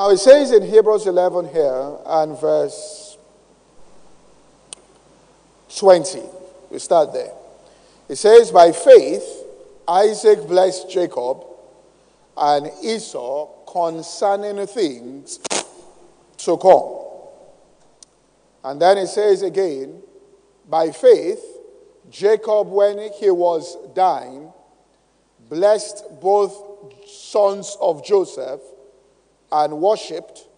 Now it says in Hebrews 11 here and verse 20, we start there. It says, By faith, Isaac blessed Jacob and Esau concerning things to come. And then it says again, By faith, Jacob, when he was dying, blessed both sons of Joseph and worshipped,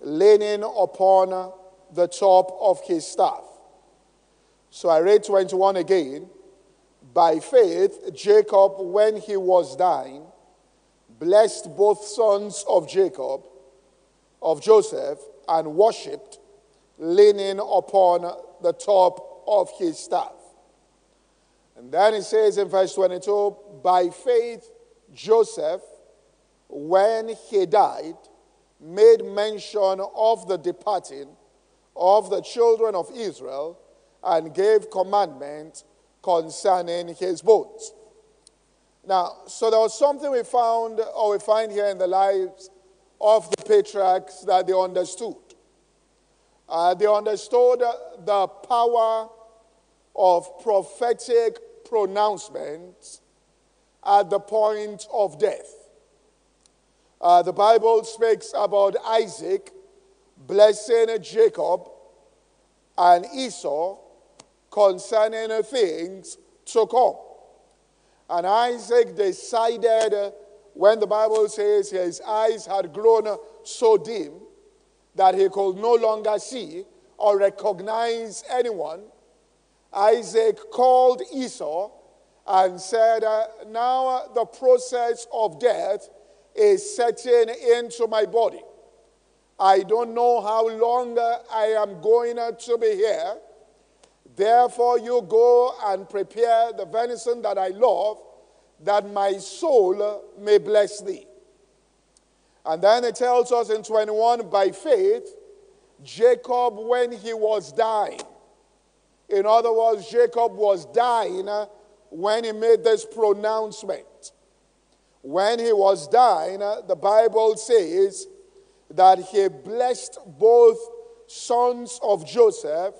leaning upon the top of his staff. So I read 21 again. By faith, Jacob, when he was dying, blessed both sons of Jacob, of Joseph, and worshipped, leaning upon the top of his staff. And then it says in verse 22 By faith, Joseph, when he died, made mention of the departing of the children of Israel and gave commandment concerning his bones. Now, so there was something we found or we find here in the lives of the patriarchs that they understood. Uh, they understood the power of prophetic pronouncements at the point of death. Uh, the Bible speaks about Isaac blessing Jacob and Esau concerning things to come. And Isaac decided when the Bible says his eyes had grown so dim that he could no longer see or recognize anyone, Isaac called Esau and said, uh, Now the process of death is setting into my body. I don't know how long I am going to be here. Therefore, you go and prepare the venison that I love, that my soul may bless thee. And then it tells us in 21 by faith, Jacob, when he was dying, in other words, Jacob was dying when he made this pronouncement. When he was dying, uh, the Bible says that he blessed both sons of Joseph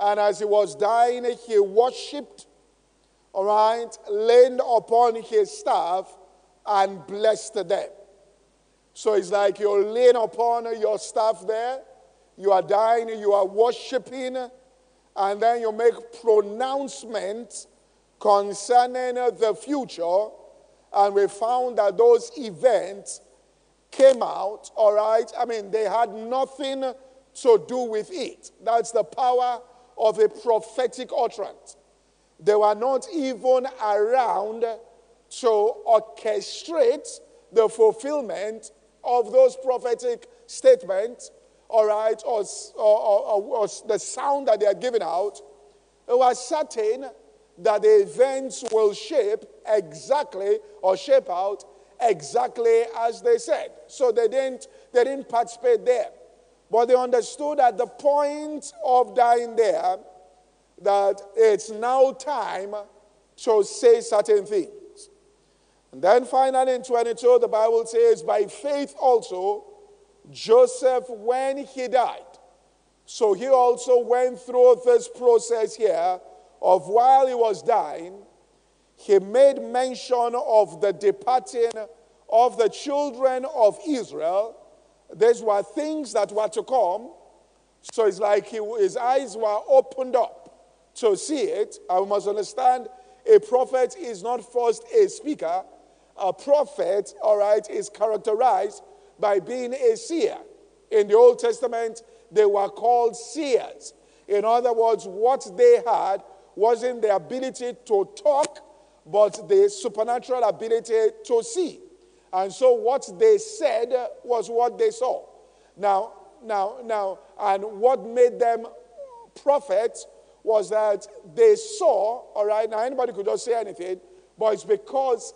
and as he was dying, he worshipped, all right, leaned upon his staff and blessed them. So it's like you're laying upon your staff there, you are dying, you are worshiping, and then you make pronouncements concerning the future. And we found that those events came out, all right? I mean, they had nothing to do with it. That's the power of a prophetic utterance. They were not even around to orchestrate the fulfillment of those prophetic statements, all right, or, or, or, or the sound that they are giving out. It was certain that the events will shape exactly or shape out exactly as they said. So they didn't, they didn't participate there. But they understood at the point of dying there that it's now time to say certain things. And then finally in 22, the Bible says, by faith also, Joseph, when he died, so he also went through this process here of while he was dying, he made mention of the departing of the children of Israel these were things that were to come. So it's like he, his eyes were opened up to see it. I must understand a prophet is not first a speaker. A prophet, all right, is characterized by being a seer. In the Old Testament, they were called seers. In other words, what they had wasn't the ability to talk, but the supernatural ability to see. And so what they said was what they saw. Now, now, now, and what made them prophets was that they saw, all right, now anybody could just say anything, but it's because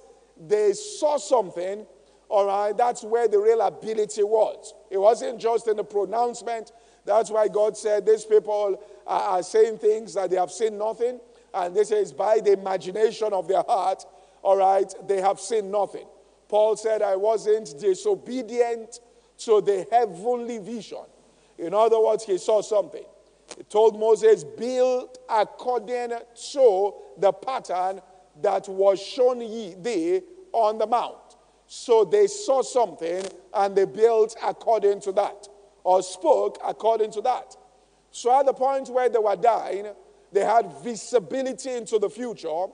they saw something, all right, that's where the real ability was. It wasn't just in the pronouncement. That's why God said these people are, saying things that they have seen nothing. And this is by the imagination of their heart, all right, they have seen nothing. Paul said, I wasn't disobedient to the heavenly vision. In other words, he saw something. He told Moses, Build according to the pattern that was shown ye thee on the mount. So they saw something and they built according to that, or spoke according to that. So at the point where they were dying, they had visibility into the future,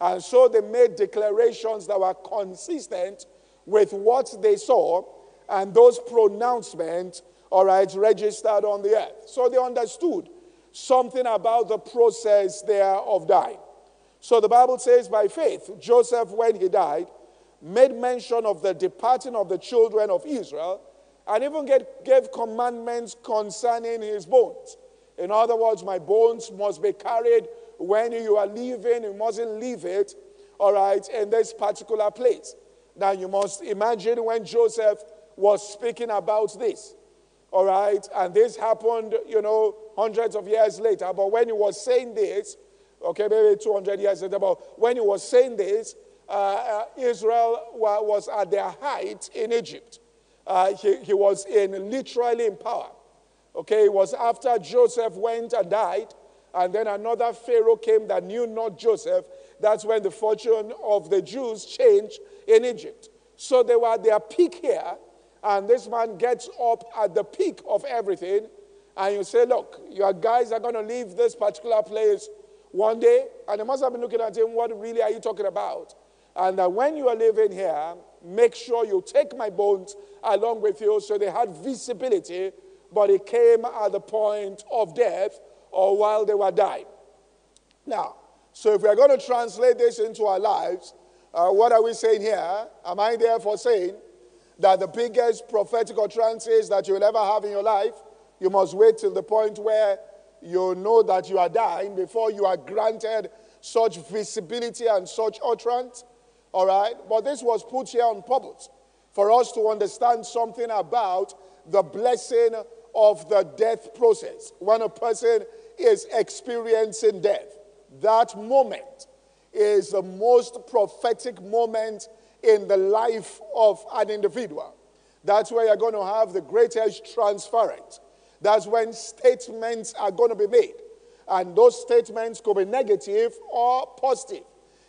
and so they made declarations that were consistent with what they saw, and those pronouncements, all right, registered on the earth. So they understood something about the process there of dying. So the Bible says, by faith, Joseph, when he died, made mention of the departing of the children of Israel and even get, gave commandments concerning his bones. In other words, my bones must be carried when you are leaving, you mustn't leave it, all right, in this particular place. Now, you must imagine when Joseph was speaking about this, all right, and this happened, you know, hundreds of years later. But when he was saying this, okay, maybe 200 years later, but when he was saying this, uh, uh, Israel was at their height in Egypt. Uh, he, he was in literally in power. Okay, it was after Joseph went and died, and then another Pharaoh came that knew not Joseph. That's when the fortune of the Jews changed in Egypt. So they were at their peak here, and this man gets up at the peak of everything, and you say, Look, your guys are going to leave this particular place one day. And they must have been looking at him, What really are you talking about? And that when you are living here, make sure you take my bones along with you. So they had visibility, but it came at the point of death or while they were dying. Now, so if we are going to translate this into our lives, uh, what are we saying here? Am I therefore saying that the biggest prophetic utterances that you will ever have in your life, you must wait till the point where you know that you are dying before you are granted such visibility and such utterance? All right? But this was put here on purpose for us to understand something about the blessing of the death process. When a person is experiencing death, that moment is the most prophetic moment in the life of an individual. That's where you're going to have the greatest transference. That's when statements are going to be made. And those statements could be negative or positive.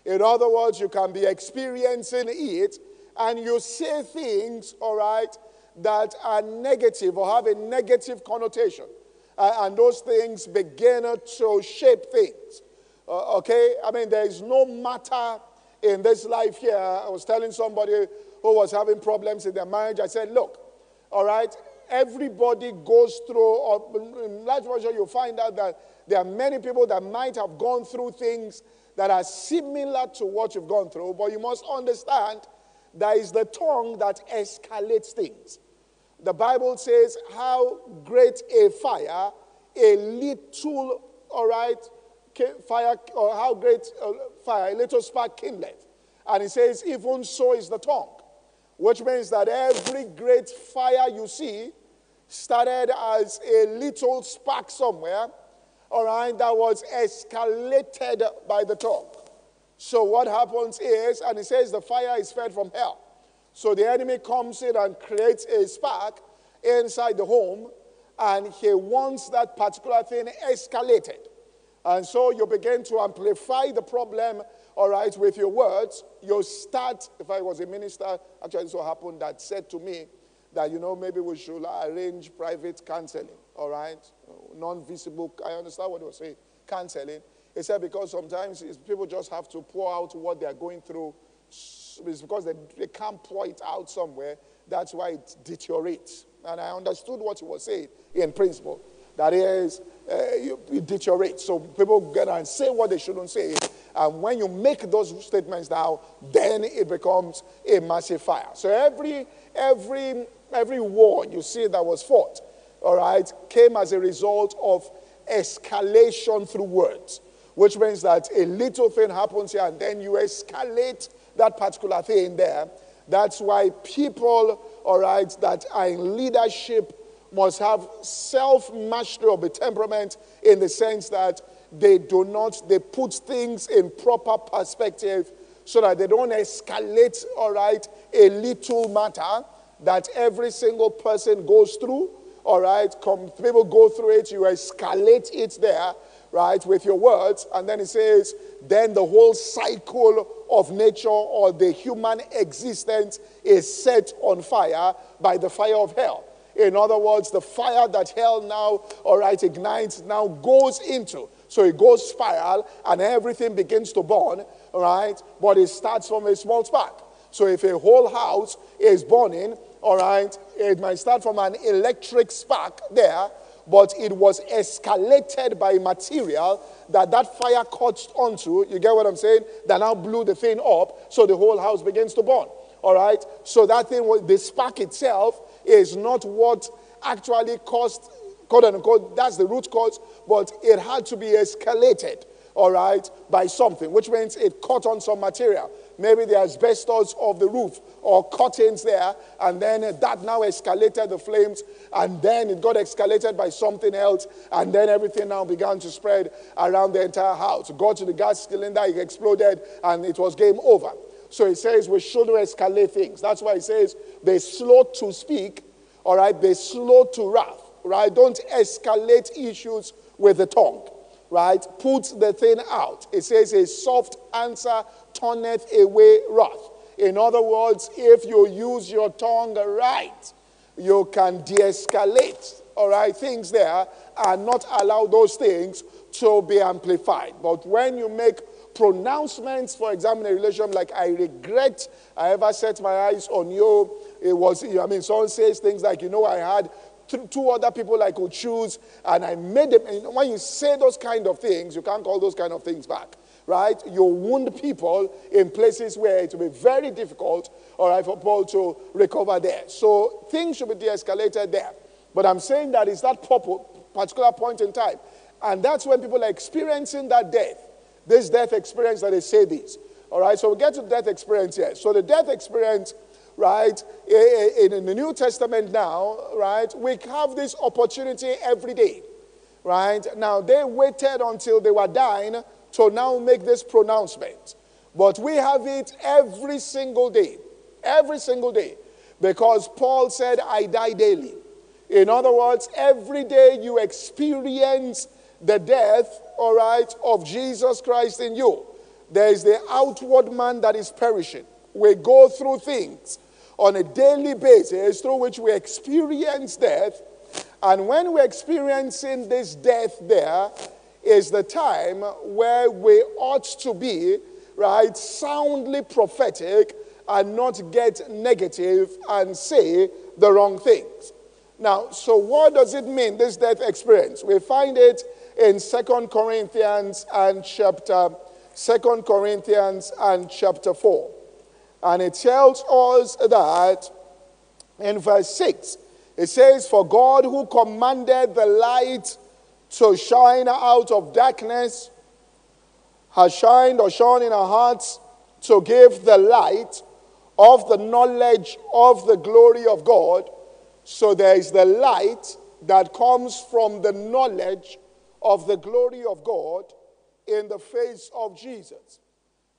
In other words, you can be experiencing it and you say things, all right, that are negative or have a negative connotation. Uh, and those things begin to shape things. Uh, okay? I mean, there is no matter in this life here. I was telling somebody who was having problems in their marriage, I said, look, all right, everybody goes through, or in large measure, you find out that there are many people that might have gone through things that are similar to what you've gone through, but you must understand that is the tongue that escalates things. The Bible says, How great a fire, a little, all right, fire, or how great a fire, a little spark kindleth. And it says, Even so is the tongue, which means that every great fire you see started as a little spark somewhere all right, that was escalated by the tongue. So what happens is, and it says the fire is fed from hell. So the enemy comes in and creates a spark inside the home, and he wants that particular thing escalated. And so you begin to amplify the problem, all right, with your words. You start, if I was a minister, actually, so happened that said to me that, you know, maybe we should arrange private counseling, all right? non-visible, I understand what he was saying, canceling. He said because sometimes people just have to pour out what they're going through. It's because they, they can't pour it out somewhere. That's why it deteriorates. And I understood what he was saying in principle. That is, uh, it deteriorates. So people get and say what they shouldn't say. And when you make those statements now, then it becomes a massive fire. So every every every war you see that was fought all right, came as a result of escalation through words, which means that a little thing happens here and then you escalate that particular thing there. That's why people, all right, that are in leadership must have self mastery of the temperament in the sense that they do not, they put things in proper perspective so that they don't escalate, all right, a little matter that every single person goes through. All right, Come, people go through it, you escalate it there, right, with your words. And then it says, then the whole cycle of nature or the human existence is set on fire by the fire of hell. In other words, the fire that hell now, all right, ignites now goes into. So it goes spiral and everything begins to burn, all right? But it starts from a small spark. So if a whole house is burning, all right, it might start from an electric spark there, but it was escalated by material that that fire caught onto. You get what I'm saying? That now blew the thing up, so the whole house begins to burn. All right? So that thing, the spark itself is not what actually caused, quote unquote, that's the root cause, but it had to be escalated, all right, by something, which means it caught on some material maybe the asbestos of the roof or curtains there, and then that now escalated the flames, and then it got escalated by something else, and then everything now began to spread around the entire house. Got to the gas cylinder, it exploded, and it was game over. So he says we shouldn't escalate things. That's why he says they slow to speak, all right, they slow to wrath, right? Don't escalate issues with the tongue right, puts the thing out. It says, A soft answer turneth away wrath. In other words, if you use your tongue right, you can de escalate, all right, things there and not allow those things to be amplified. But when you make pronouncements, for example, in a relationship like, I regret I ever set my eyes on you, it was, I mean, someone says things like, you know, I had two other people I could oh, choose, and I made them. And when you say those kind of things, you can't call those kind of things back, right? You wound people in places where it will be very difficult, all right, for Paul to recover there. So things should be de-escalated there. But I'm saying that is that particular point in time, and that's when people are experiencing that death, this death experience that they say this. All right, so we get to death experience here. So the death experience right? Eh, eh, in the New Testament now, right, we have this opportunity every day, right? Now, they waited until they were dying to now make this pronouncement. But we have it every single day, every single day, because Paul said, I die daily. In other words, every day you experience the death, all right, of Jesus Christ in you. There is the outward man that is perishing. We go through things on a daily basis through which we experience death. And when we're experiencing this death, there is the time where we ought to be, right, soundly prophetic and not get negative and say the wrong things. Now, so what does it mean, this death experience? We find it in Second Corinthians and chapter Second Corinthians and chapter 4. And it tells us that in verse 6, it says, For God who commanded the light to shine out of darkness has shined or shone in our hearts to give the light of the knowledge of the glory of God. So there is the light that comes from the knowledge of the glory of God in the face of Jesus.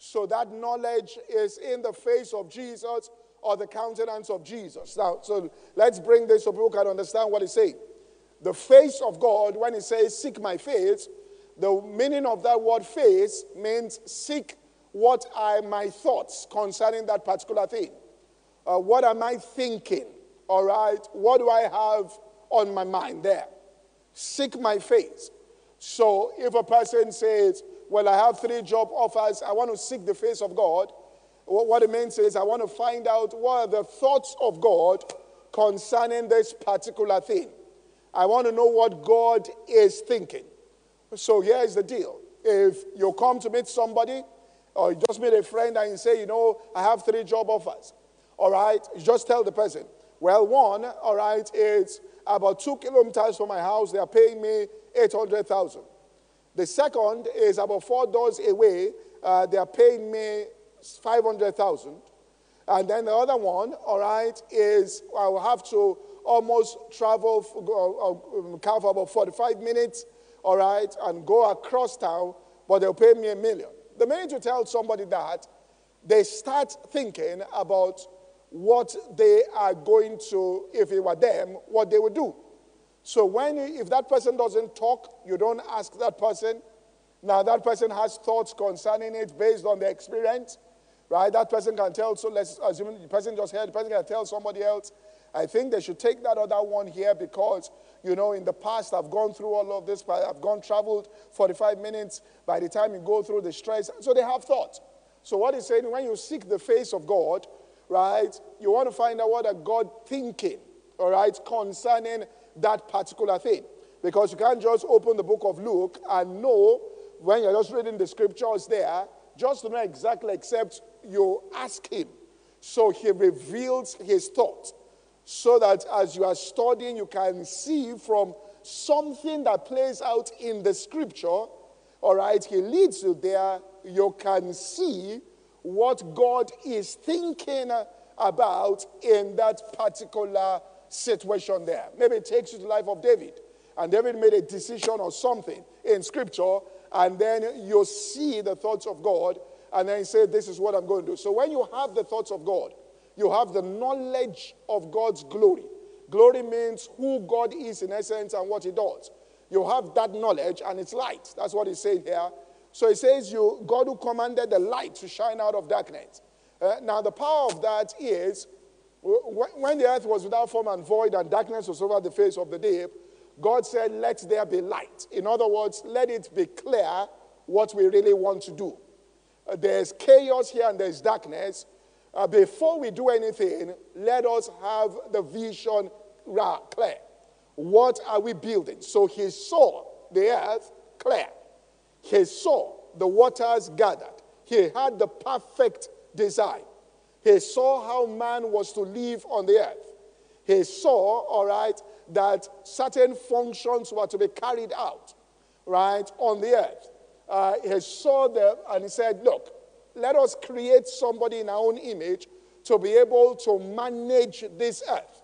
So that knowledge is in the face of Jesus or the countenance of Jesus. Now, so let's bring this so people can understand what he's saying. The face of God, when he says, Seek my face, the meaning of that word face means seek what are my thoughts concerning that particular thing. Uh, what am I thinking? All right. What do I have on my mind there? Seek my face. So if a person says, well, I have three job offers. I want to seek the face of God. What it means is I want to find out what are the thoughts of God concerning this particular thing. I want to know what God is thinking. So here's the deal. If you come to meet somebody or you just meet a friend and you say, you know, I have three job offers. All right, just tell the person, well, one, all right, it's about two kilometers from my house. They are paying me 800,000. The second is about four doors away. Uh, they are paying me 500,000. And then the other one, all right, is I will have to almost travel, uh, uh, car for about 45 minutes, all right, and go across town, but they'll pay me a million. The minute you tell somebody that, they start thinking about what they are going to, if it were them, what they would do. So when if that person doesn't talk, you don't ask that person. Now that person has thoughts concerning it based on their experience, right? That person can tell. So let's assume the person just heard. The person can tell somebody else. I think they should take that other one here because you know in the past I've gone through all of this. I've gone traveled 45 minutes. By the time you go through the stress, so they have thoughts. So what he's saying when you seek the face of God, right? You want to find out what God thinking, all right, concerning that particular thing. Because you can't just open the book of Luke and know when you're just reading the scriptures there, just to know exactly, except you ask him. So he reveals his thought. So that as you are studying, you can see from something that plays out in the scripture, all right, he leads you there, you can see what God is thinking about in that particular situation there. Maybe it takes you to the life of David. And David made a decision or something in scripture, and then you see the thoughts of God, and then you say, This is what I'm going to do. So when you have the thoughts of God, you have the knowledge of God's glory. Glory means who God is in essence and what he does. You have that knowledge, and it's light. That's what he's saying here. So he says, you, God who commanded the light to shine out of darkness. Uh, now, the power of that is when the earth was without form and void and darkness was over the face of the deep, God said, Let there be light. In other words, let it be clear what we really want to do. Uh, there's chaos here and there's darkness. Uh, before we do anything, let us have the vision clear. What are we building? So he saw the earth clear. He saw the waters gathered. He had the perfect design. He saw how man was to live on the earth. He saw, all right, that certain functions were to be carried out, right, on the earth. Uh, he saw them and he said, Look, let us create somebody in our own image to be able to manage this earth,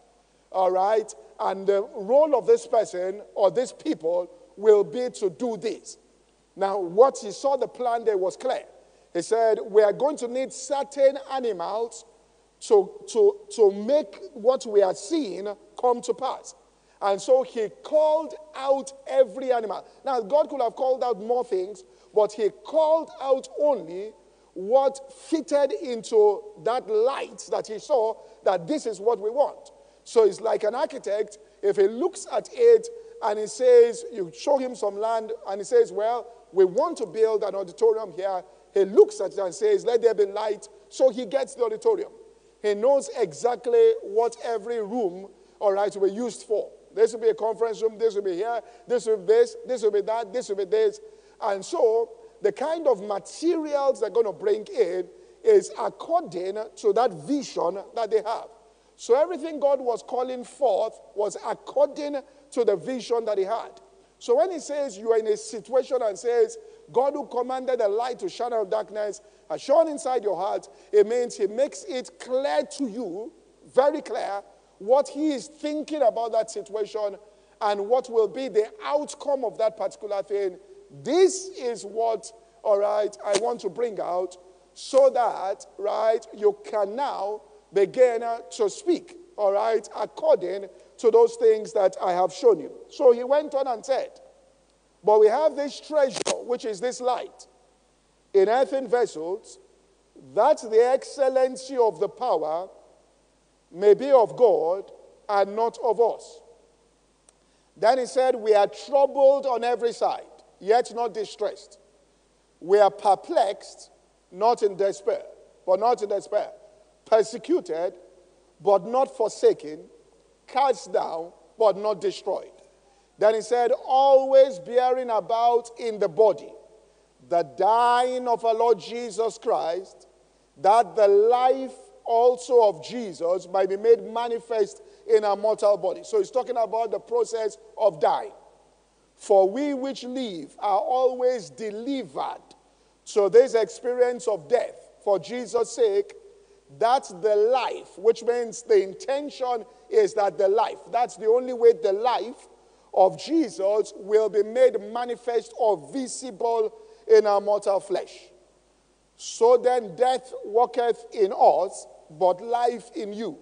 all right? And the role of this person or these people will be to do this. Now, what he saw the plan there was clear. He said, We are going to need certain animals to, to, to make what we are seeing come to pass. And so he called out every animal. Now, God could have called out more things, but he called out only what fitted into that light that he saw that this is what we want. So it's like an architect, if he looks at it and he says, you show him some land, and he says, Well, we want to build an auditorium here. He looks at it and says, Let there be light. So he gets the auditorium. He knows exactly what every room, all right, will be used for. This will be a conference room, this will be here, this will be this, this will be that, this will be this. And so the kind of materials they're going to bring in is according to that vision that they have. So everything God was calling forth was according to the vision that he had. So when he says you are in a situation and says, God who commanded the light to shine out of darkness has shone inside your heart, it means he makes it clear to you, very clear, what he is thinking about that situation and what will be the outcome of that particular thing. This is what, all right, I want to bring out so that, right, you can now begin to speak, all right, according to those things that I have shown you. So he went on and said, But we have this treasure, which is this light, in earthen vessels, that the excellency of the power may be of God and not of us. Then he said, We are troubled on every side, yet not distressed. We are perplexed, not in despair, but not in despair. Persecuted, but not forsaken cast down, but not destroyed. Then he said, always bearing about in the body the dying of our Lord Jesus Christ, that the life also of Jesus might be made manifest in our mortal body. So he's talking about the process of dying. For we which live are always delivered. So this experience of death for Jesus' sake that's the life, which means the intention is that the life, that's the only way the life of Jesus will be made manifest or visible in our mortal flesh. So then death worketh in us, but life in you.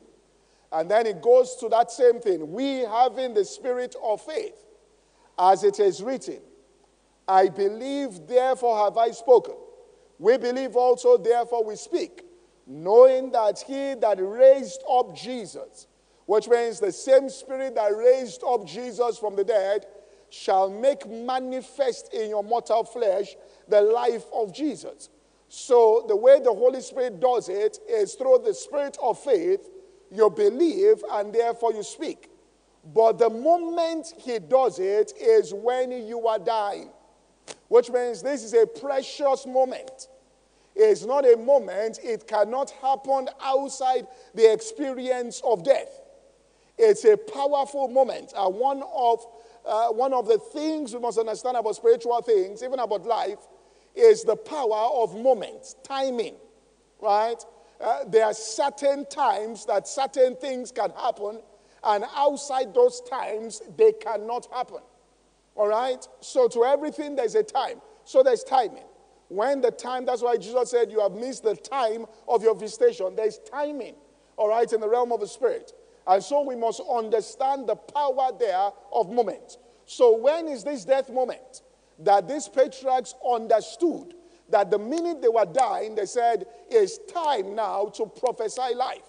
And then it goes to that same thing. We having the spirit of faith, as it is written, I believe, therefore have I spoken. We believe also, therefore we speak, knowing that he that raised up Jesus, which means the same spirit that raised up Jesus from the dead, shall make manifest in your mortal flesh the life of Jesus. So, the way the Holy Spirit does it is through the spirit of faith, you believe and therefore you speak. But the moment He does it is when you are dying, which means this is a precious moment. It's not a moment, it cannot happen outside the experience of death. It's a powerful moment. And one of, uh, one of the things we must understand about spiritual things, even about life, is the power of moments, timing, right? Uh, there are certain times that certain things can happen, and outside those times, they cannot happen. All right? So, to everything, there's a time. So, there's timing. When the time, that's why Jesus said, You have missed the time of your visitation. There's timing, all right, in the realm of the Spirit. And so we must understand the power there of moment. So, when is this death moment? That these patriarchs understood that the minute they were dying, they said, It's time now to prophesy life.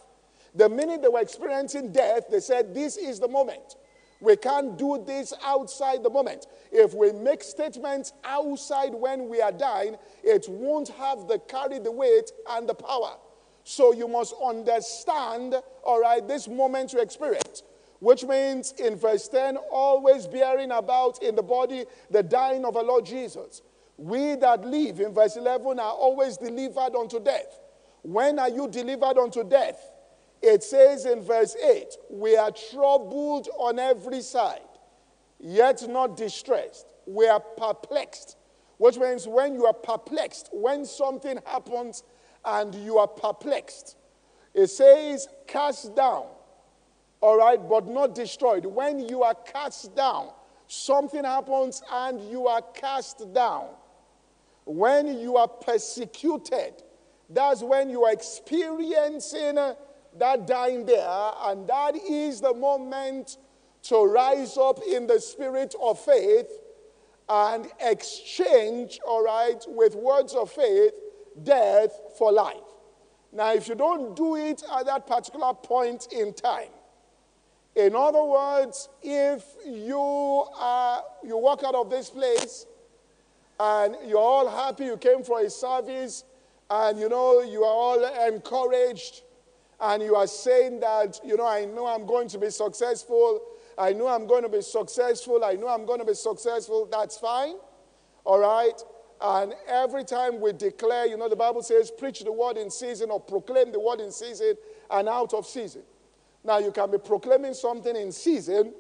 The minute they were experiencing death, they said, This is the moment. We can't do this outside the moment. If we make statements outside when we are dying, it won't have the carry the weight and the power. So you must understand, all right, this moment you experience. Which means in verse 10, always bearing about in the body the dying of our Lord Jesus. We that live, in verse 11, are always delivered unto death. When are you delivered unto death? It says in verse 8, We are troubled on every side, yet not distressed. We are perplexed, which means when you are perplexed, when something happens and you are perplexed, it says, Cast down, all right, but not destroyed. When you are cast down, something happens and you are cast down. When you are persecuted, that's when you are experiencing that dying there, and that is the moment to rise up in the spirit of faith and exchange, all right, with words of faith, death for life. Now, if you don't do it at that particular point in time, in other words, if you are you walk out of this place and you're all happy you came for a service and you know you are all encouraged and you are saying that, you know, I know I'm going to be successful. I know I'm going to be successful. I know I'm going to be successful. That's fine. All right. And every time we declare, you know, the Bible says, preach the word in season or proclaim the word in season and out of season. Now, you can be proclaiming something in season,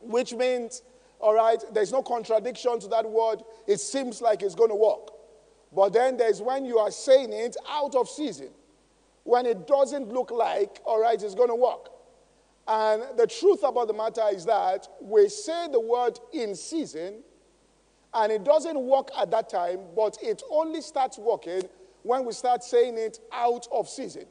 which means, all right, there's no contradiction to that word. It seems like it's going to work. But then there's when you are saying it out of season when it doesn't look like, all right, it's going to work. And the truth about the matter is that we say the word in season, and it doesn't work at that time, but it only starts working when we start saying it out of season.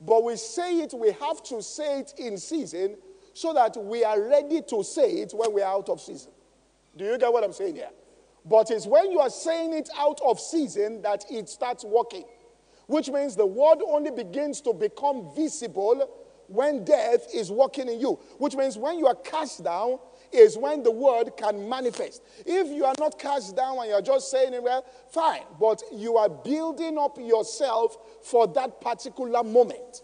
But we say it, we have to say it in season so that we are ready to say it when we are out of season. Do you get what I'm saying here? But it's when you are saying it out of season that it starts working which means the word only begins to become visible when death is working in you, which means when you are cast down is when the word can manifest. If you are not cast down and you're just saying well, fine, but you are building up yourself for that particular moment,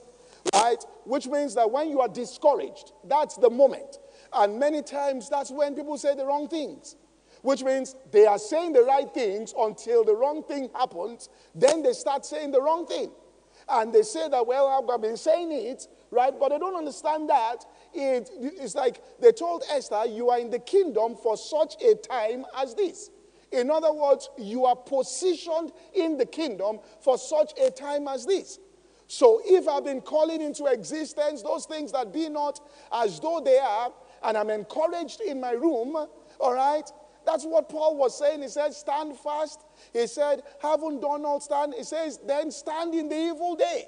right? Which means that when you are discouraged, that's the moment. And many times that's when people say the wrong things which means they are saying the right things until the wrong thing happens. Then they start saying the wrong thing. And they say that, well, I've been saying it, right? But they don't understand that. It, it's like they told Esther, you are in the kingdom for such a time as this. In other words, you are positioned in the kingdom for such a time as this. So if I've been calling into existence those things that be not as though they are, and I'm encouraged in my room, all right, that's what Paul was saying. He said, Stand fast. He said, Haven't done all stand. He says, Then stand in the evil day.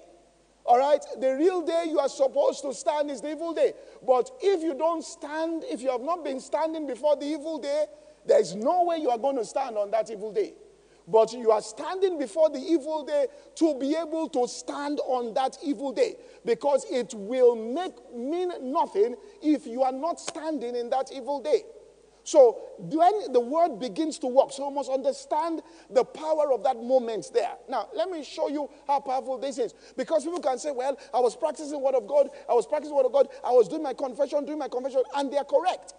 All right? The real day you are supposed to stand is the evil day. But if you don't stand, if you have not been standing before the evil day, there is no way you are going to stand on that evil day. But you are standing before the evil day to be able to stand on that evil day because it will make mean nothing if you are not standing in that evil day. So when the word begins to work, so you must understand the power of that moment there. Now, let me show you how powerful this is. Because people can say, well, I was practicing word of God, I was practicing word of God, I was doing my confession, doing my confession, and they're correct.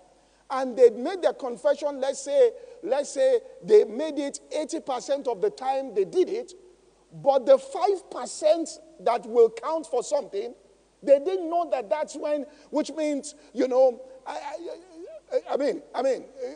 And they made their confession, let's say, let's say they made it 80% of the time they did it, but the 5% that will count for something, they didn't know that that's when, which means, you know, I, I, Eh, I mean, I mean, eh,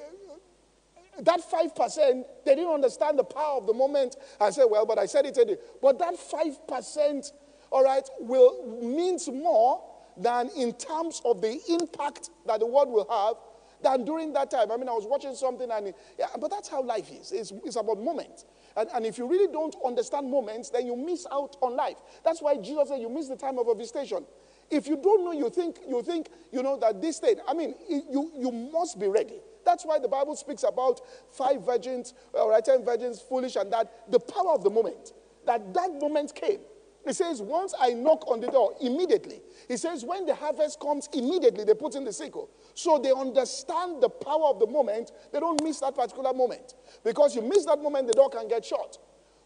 that 5%, they didn't understand the power of the moment and say, well, but I said it anyway. But that 5%, all right, will means more than in terms of the impact that the word will have than during that time. I mean, I was watching something and, yeah, but that's how life is. It's, it's about moments. And, and if you really don't understand moments, then you miss out on life. That's why Jesus said you miss the time of a visitation. If you don't know, you think, you think, you know, that this state, I mean, you, you must be ready. That's why the Bible speaks about five virgins, or uh, ten virgins, foolish, and that the power of the moment, that that moment came. He says, once I knock on the door, immediately. He says, when the harvest comes, immediately they put in the sickle. So they understand the power of the moment. They don't miss that particular moment. Because you miss that moment, the door can get shut.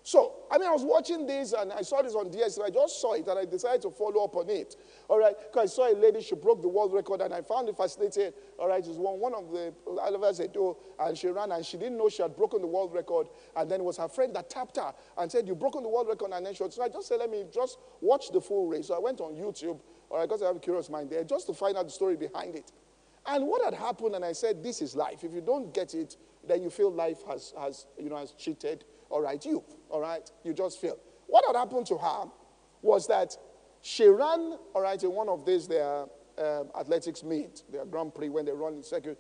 So, I mean, I was watching this and I saw this on DSTV. I just saw it and I decided to follow up on it. All right, because I saw a lady, she broke the world record and I found it fascinating. All right, was one, one of the elevators I do, and she ran and she didn't know she had broken the world record. And then it was her friend that tapped her and said, You've broken the world record. And then she was, so I just said, Let me just watch the full race. So I went on YouTube, all right, because I have a curious mind there, just to find out the story behind it. And what had happened, and I said, This is life. If you don't get it, then you feel life has, has, you know, has cheated all right, you, all right, you just feel. What had happened to her was that she ran, all right, in one of these, their um, athletics meet, their Grand Prix, when they run in circuit,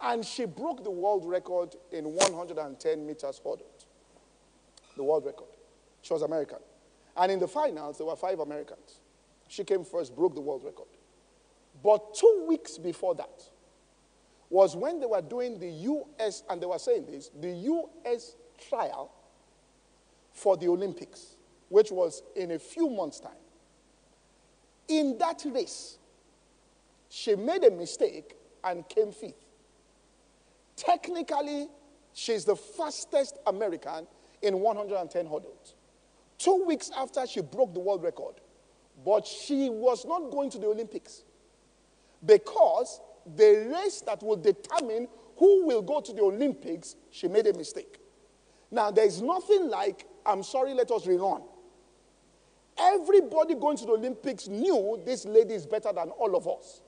and she broke the world record in 110 meters hurdles. The world record. She was American. And in the finals, there were five Americans. She came first, broke the world record. But two weeks before that was when they were doing the U.S., and they were saying this, the U.S. trial for the Olympics, which was in a few months' time. In that race, she made a mistake and came fifth. Technically, she's the fastest American in 110 hurdles. Two weeks after she broke the world record, but she was not going to the Olympics because the race that will determine who will go to the Olympics, she made a mistake. Now, there is nothing like I'm sorry, let us rerun. Everybody going to the Olympics knew this lady is better than all of us.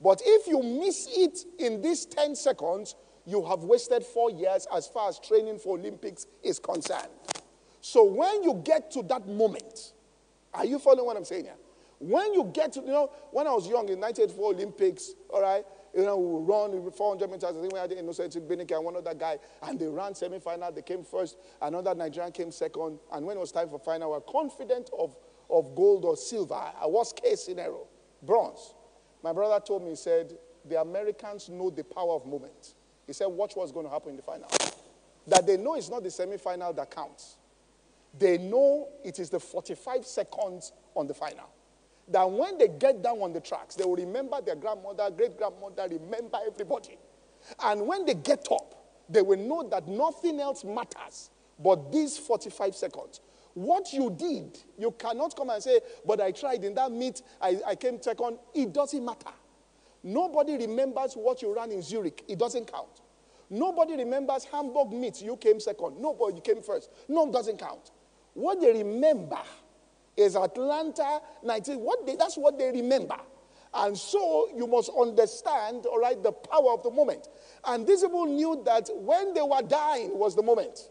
But if you miss it in these 10 seconds, you have wasted four years as far as training for Olympics is concerned. So when you get to that moment, are you following what I'm saying here? When you get to, you know, when I was young in 1984 Olympics, all right, you know, we run 400 meters. I think we had Innocent Egbunike and one other guy, and they ran semi-final. They came first. Another Nigerian came second. And when it was time for final, we were confident of, of gold or silver. A worst case scenario, bronze. My brother told me, he said, the Americans know the power of moment. He said, watch what's going to happen in the final. That they know it's not the semi-final that counts. They know it is the 45 seconds on the final that when they get down on the tracks, they will remember their grandmother, great grandmother, remember everybody. And when they get up, they will know that nothing else matters but these 45 seconds. What you did, you cannot come and say, but I tried in that meet, I, I came second. It doesn't matter. Nobody remembers what you ran in Zurich. It doesn't count. Nobody remembers Hamburg meet, you came second. Nobody, you came first. No, it doesn't count. What they remember is Atlanta 19. What they, that's what they remember. And so you must understand, all right, the power of the moment. And these people knew that when they were dying was the moment.